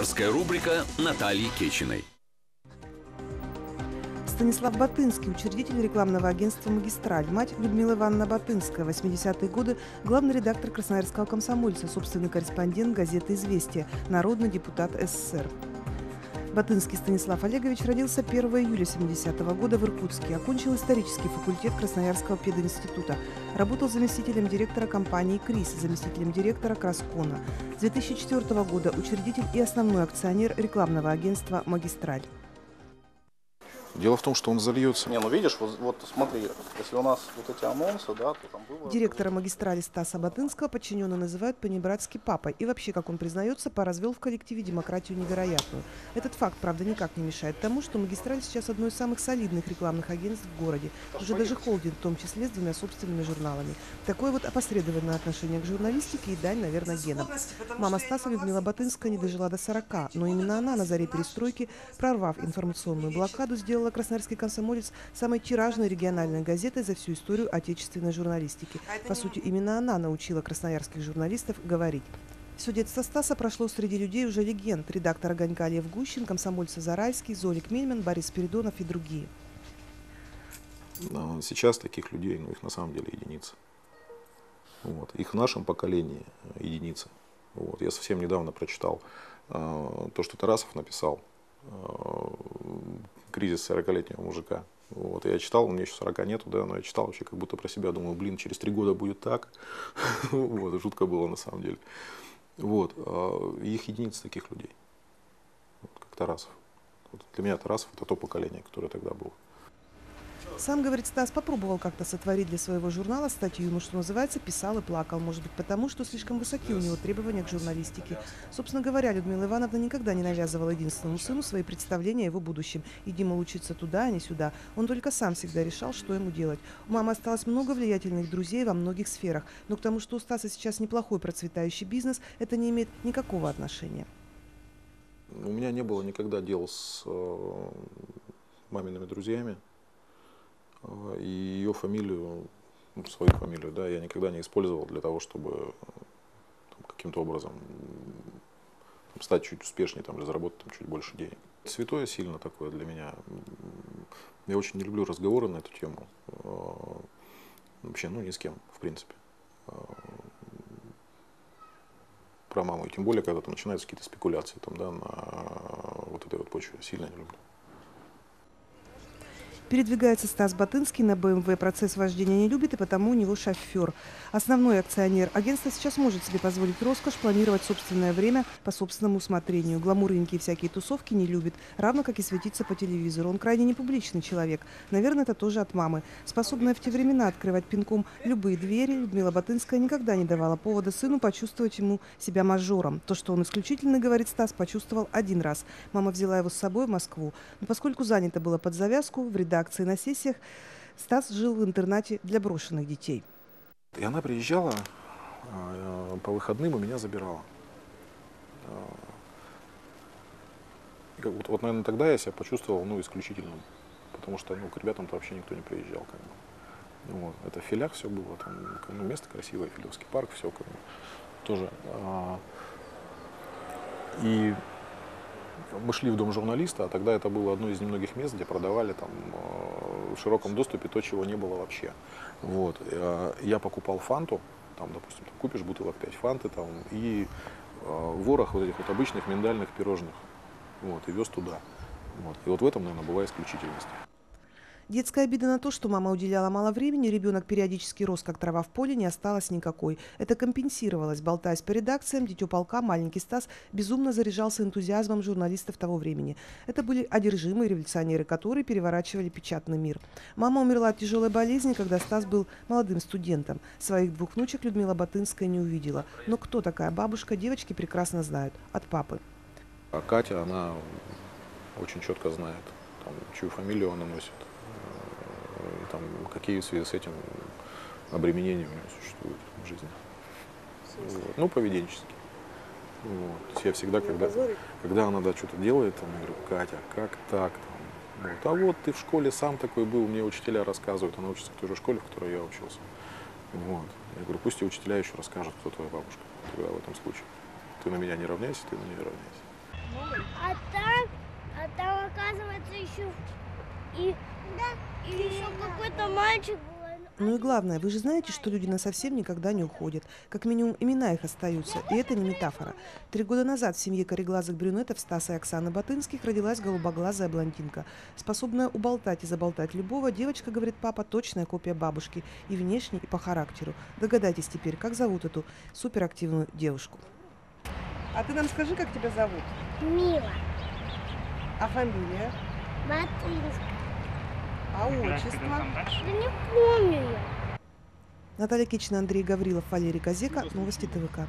Авторская рубрика Натальи Кечиной. Станислав Батынский, учредитель рекламного агентства «Магистраль». Мать Людмила Ивановна Батынская, 80-е годы, главный редактор «Красноярского комсомольца», собственный корреспондент газеты «Известия», народный депутат СССР. Батынский Станислав Олегович родился 1 июля 70 -го года в Иркутске. Окончил исторический факультет Красноярского пединститута. Работал заместителем директора компании «Крис», заместителем директора «Краскона». С 2004 года учредитель и основной акционер рекламного агентства «Магистраль». Дело в том, что он зальется. Не, ну видишь, вот, вот смотри, если у нас вот эти анонсы, да, то там было... Директора магистрали Стаса Батынского подчиненные называют по-небратски папой. И вообще, как он признается, поразвел в коллективе демократию невероятную. Этот факт, правда, никак не мешает тому, что магистраль сейчас одно из самых солидных рекламных агентств в городе. Уже даже холдинг, в том числе с двумя собственными журналами. Такое вот опосредованное отношение к журналистике и дань, наверное, генам. Мама Стаса Людмила Батынская не дожила до 40, но именно она на заре перестройки, прорвав информационную блокаду, сделала сделала «Красноярский комсомолец» самой тиражной региональной газетой за всю историю отечественной журналистики. По сути, именно она научила красноярских журналистов говорить. Все детство Стаса прошло среди людей уже легенд. Редактор «Огонька» Лев Гущин, комсомольца Зарайский, Золик Мельман, Борис Спиридонов и другие. Сейчас таких людей, ну их на самом деле единицы. Вот. Их в нашем поколении единицы. Вот. Я совсем недавно прочитал э, то, что Тарасов написал э, кризис 40-летнего мужика. Вот, я читал, мне еще 40 нету, да, но я читал вообще как будто про себя, думаю, блин, через три года будет так. вот, жутко было на самом деле. Вот, а, их единицы таких людей, как Тарасов. Для меня Тарасов это то поколение, которое тогда было. Сам, говорит Стас, попробовал как-то сотворить для своего журнала статью, ну что называется, писал и плакал. Может быть, потому что слишком высоки у него требования к журналистике. Собственно говоря, Людмила Ивановна никогда не навязывала единственному сыну свои представления о его будущем. Иди, мол, учиться туда, а не сюда. Он только сам всегда решал, что ему делать. У мамы осталось много влиятельных друзей во многих сферах. Но к тому, что у Стаса сейчас неплохой процветающий бизнес, это не имеет никакого отношения. У меня не было никогда дел с э, мамиными друзьями. А, и ее фамилию, ну, свою фамилию, да, я никогда не использовал для того, чтобы каким-то образом там, стать чуть успешнее там, или заработать там, чуть больше денег. Святое сильно такое для меня. Я очень не люблю разговоры на эту тему. А, вообще, ну, ни с кем, в принципе. Про маму. И тем более, когда там начинаются какие-то спекуляции там, да, на вот этой вот почве. Сильно не люблю. Передвигается Стас Батынский на БМВ. Процесс вождения не любит, и потому у него шофер. Основной акционер агентства сейчас может себе позволить роскошь планировать собственное время по собственному усмотрению. Гламурненькие всякие тусовки не любит, равно как и светиться по телевизору. Он крайне непубличный человек. Наверное, это тоже от мамы. Способная в те времена открывать пинком любые двери, Людмила Батынская никогда не давала повода сыну почувствовать ему себя мажором. То, что он исключительно, говорит Стас, почувствовал один раз. Мама взяла его с собой в Москву. Но поскольку занято было под завязку, в редакции акции на сессиях, Стас жил в интернате для брошенных детей. И она приезжала э, по выходным и меня забирала. Э, вот, вот, наверное, тогда я себя почувствовал ну, исключительным, потому что ну, к ребятам-то вообще никто не приезжал. Как бы. Вот. Это в Филях все было, там ну, место красивое, Филевский парк, все как бы, тоже. А, и мы шли в дом журналиста, а тогда это было одно из немногих мест, где продавали там э, в широком доступе то, чего не было вообще. Вот. Э, я покупал фанту, там, допустим, там, купишь бутылок 5 фанты там, и э, ворох вот этих вот обычных миндальных пирожных. Вот, и вез туда. Вот. И вот в этом, наверное, была исключительность. Детская обида на то, что мама уделяла мало времени, ребенок периодически рос, как трава в поле, не осталось никакой. Это компенсировалось. Болтаясь по редакциям, дитё полка, маленький Стас безумно заряжался энтузиазмом журналистов того времени. Это были одержимые революционеры, которые переворачивали печатный мир. Мама умерла от тяжелой болезни, когда Стас был молодым студентом. Своих двух внучек Людмила Батынская не увидела. Но кто такая бабушка, девочки прекрасно знают. От папы. А Катя, она очень четко знает, там, чью фамилию она носит там, какие в связи с этим обременения у него существуют в жизни. Вот. Ну, поведенчески. Вот. Я всегда, когда, когда она да, что-то делает, там, я говорю, Катя, как так? Там, вот. А вот ты в школе сам такой был, мне учителя рассказывают, она учится в той же школе, в которой я учился. Вот. Я говорю, пусть и учителя еще расскажут, кто твоя бабушка. Я в этом случае. Ты на меня не равняйся, ты на нее равняйся. А там, а там оказывается еще и, и еще какой-то мальчик. Ну и главное, вы же знаете, что люди на совсем никогда не уходят. Как минимум, имена их остаются. И это не метафора. Три года назад в семье кореглазых брюнетов Стаса и Оксаны Батынских родилась голубоглазая блондинка. Способная уболтать и заболтать любого, девочка, говорит папа, точная копия бабушки. И внешне, и по характеру. Догадайтесь теперь, как зовут эту суперактивную девушку. А ты нам скажи, как тебя зовут? Мила, А фамилия? Батынск. А отчество? Да не помню я. Наталья Кичина, Андрей Гаврилов, Валерий Газека. Новости ТВК.